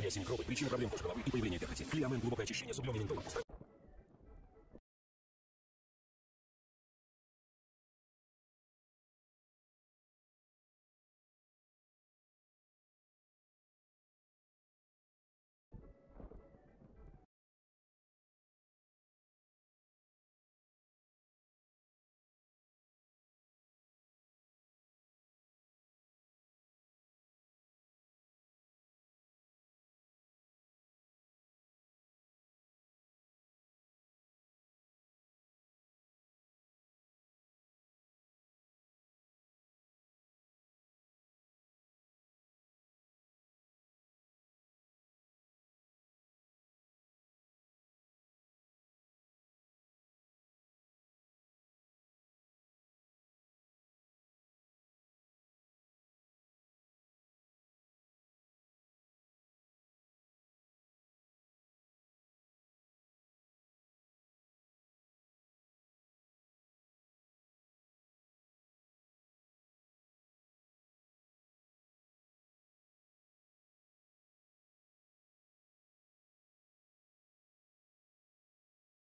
Грязь и микробы – причина проблем кожи головы и появления перхоти. Клеомен – глубокое очищение и ментолом.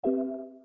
you